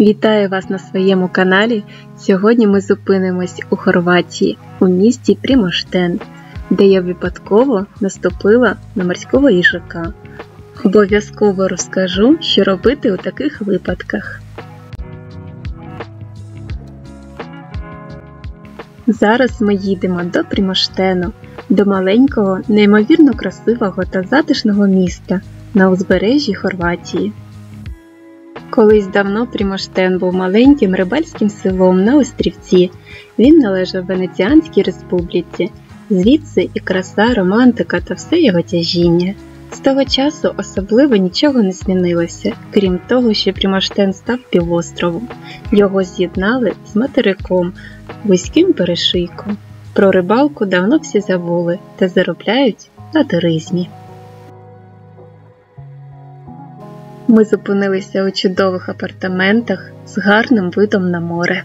Вітаю вас на своєму каналі. Сьогодні ми зупинимось у Хорватії у місті Прімоштен, де я випадково наступила на морського їжака. Обов'язково розкажу, що робити у таких випадках. Зараз ми їдемо до Примоштену, до маленького, неймовірно красивого та затишного міста на узбережжі Хорватії. Колись давно Примоштен був маленьким рибальським селом на острівці. Він належав Венеціанській республіці, звідси і краса, романтика та все його тяжіння. З того часу особливо нічого не змінилося, крім того, що Примоштен став півостровом. Його з'єднали з материком, вузьким перешийком. Про рибалку давно всі забули та заробляють на туризмі. Ми зупинилися у чудових апартаментах з гарним видом на море.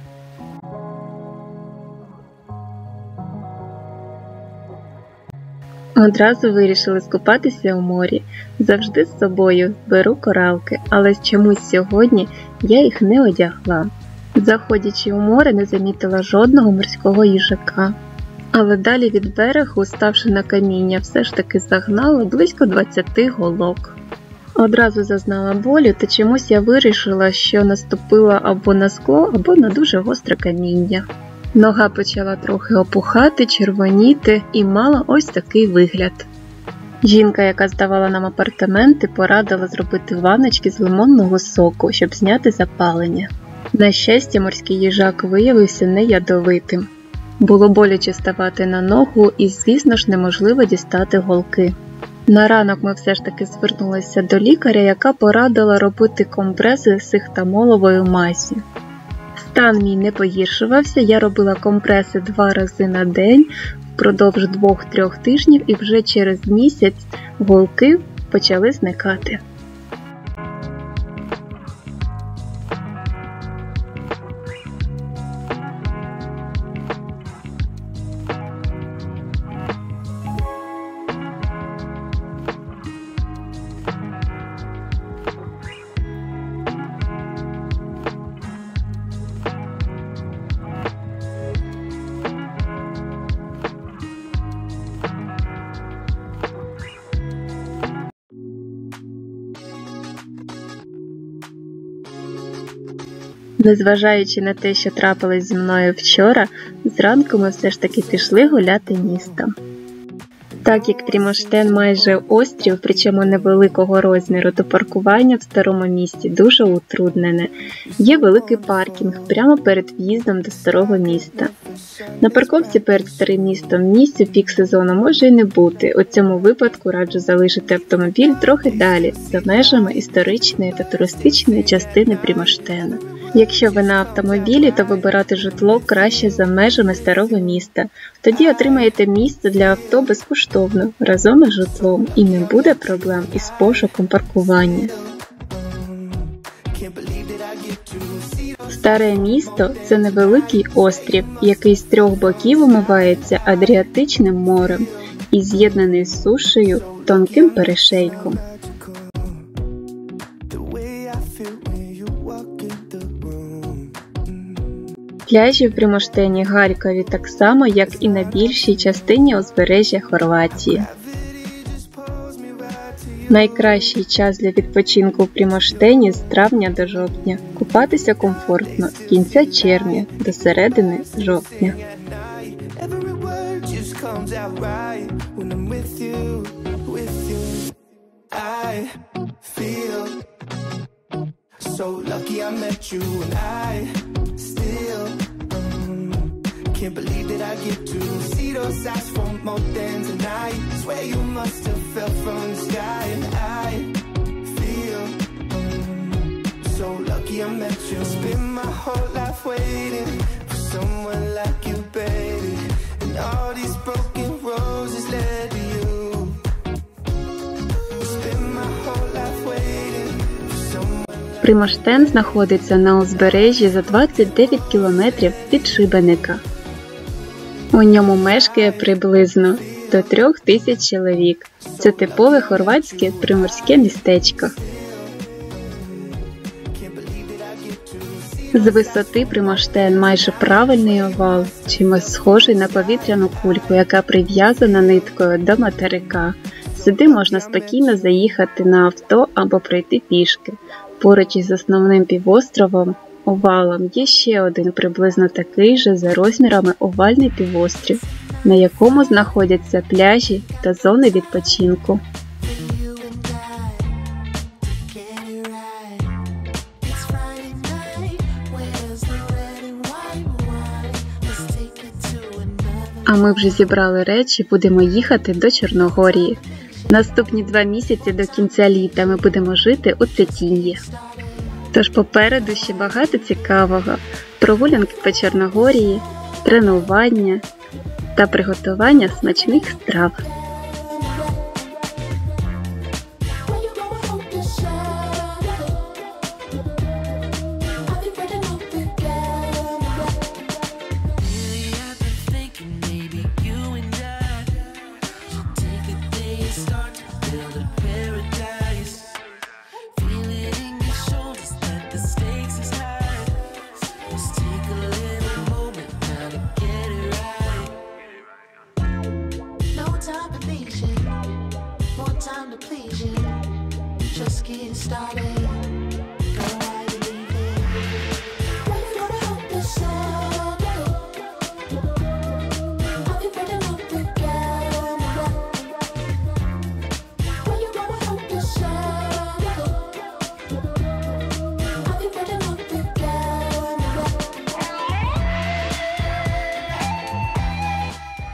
Одразу вирішили скупатися у морі. Завжди з собою беру коралки, але чомусь сьогодні я їх не одягла. Заходячи у море, не замітила жодного морського їжака. Але далі від берегу, ставши на каміння, все ж таки загнала близько 20 голок. Одразу зазнала болю, та чомусь я вирішила, що наступила або на скло, або на дуже гостре каміння. Нога почала трохи опухати, червоніти і мала ось такий вигляд. Жінка, яка здавала нам апартаменти, порадила зробити ваночки з лимонного соку, щоб зняти запалення. На щастя, морський їжак виявився не ядовитим. Було боляче ставати на ногу і, звісно ж, неможливо дістати голки. На ранок ми все ж таки звернулися до лікаря, яка порадила робити компреси з сихтамоловою масі. Стан мій не погіршувався, я робила компреси два рази на день впродовж 2-3 тижнів і вже через місяць голки почали зникати. Незважаючи на те, що трапилось зі мною вчора, зранку ми все ж таки пішли гуляти містом. Так як Трімоштен майже острів, причому невеликого розміру, то паркування в старому місті дуже утруднене. Є великий паркінг прямо перед в'їздом до старого міста. На парковці перед старим містом місця пік сезону може й не бути. У цьому випадку раджу залишити автомобіль трохи далі, за межами історичної та туристичної частини Прімоштена. Якщо ви на автомобілі, то вибирати житло краще за межами старого міста. Тоді отримаєте місце для авто безкоштовно разом із житлом і не буде проблем із пошуком паркування. Старе місто це невеликий острів, який з трьох боків умивається Адріатичним морем і з'єднаний з сушею тонким перешейком. Пляжі в Примоштені Гаркові так само, як і на більшій частині узбережжя Хорватії. Найкращий час для відпочинку в Примоштені з травня до жовтня. Купатися комфортно з кінця червня до середини жовтня. So lucky I met you and I still um, can't believe that I get to see those eyes for more than tonight. Swear you must have fell from the sky and I feel um, so lucky I met you. Spend my whole life waiting for someone Примаштен знаходиться на узбережжі за 29 кілометрів від Шибеника. У ньому мешкає приблизно до трьох тисяч чоловік. Це типове хорватське приморське містечко. З висоти Примаштен майже правильний овал, чимось схожий на повітряну кульку, яка прив'язана ниткою до материка. Сюди можна спокійно заїхати на авто або пройти пішки. Поруч із основним півостровом овалом є ще один приблизно такий же за розмірами овальний півострів, на якому знаходяться пляжі та зони відпочинку. А ми вже зібрали речі, будемо їхати до Чорногорії. Наступні два місяці до кінця літа ми будемо жити у Тетін'ї. Тож попереду ще багато цікавого: прогулянки по Чорногорії, тренування та приготування смачних страв.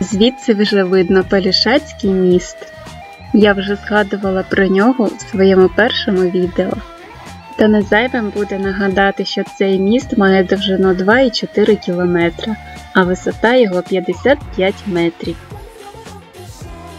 Звідси вже видно Пелішацький міст. Я вже згадувала про нього в своєму першому відео. Та не зайвим буде нагадати, що цей міст має довжину 2,4 км, а висота його 55 метрів.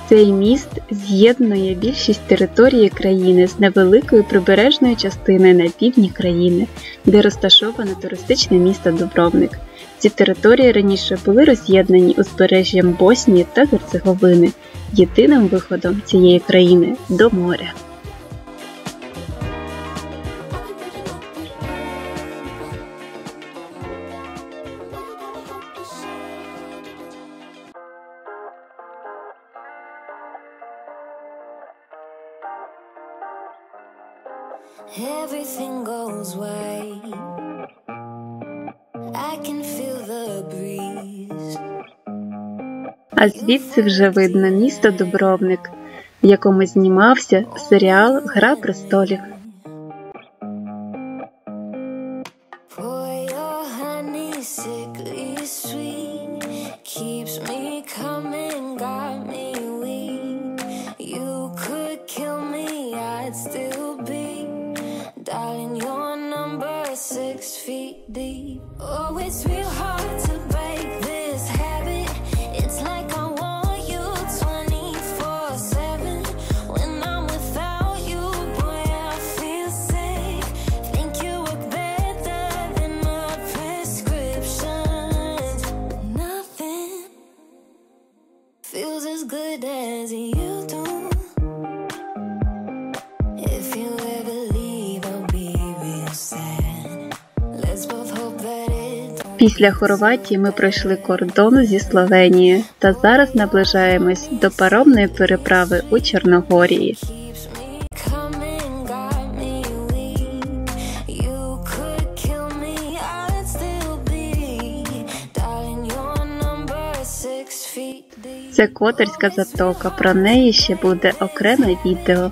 Цей міст з'єднує більшість території країни з невеликою прибережною частиною на півдні країни, де розташоване туристичне місто Дубровник. Ці території раніше були роз'єднані узбережжям Боснії та Герцеговини, єдиним виходом цієї країни до моря. Everything goes right. I can feel the breeze. А звідси вже видно місто Дубровник, в якому знімався серіал Гра престолів. Після Хорватії ми пройшли кордон зі Словенією та зараз наближаємось до паромної переправи у Чорногорії. Це Котарська затока. Про неї ще буде окреме відео.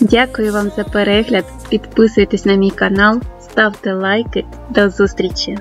Дякую вам за перегляд. Підписуйтесь на мій канал, ставте лайки. До зустрічі!